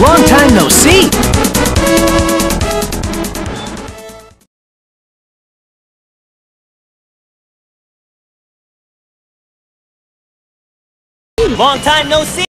Long time no see! Long time no see!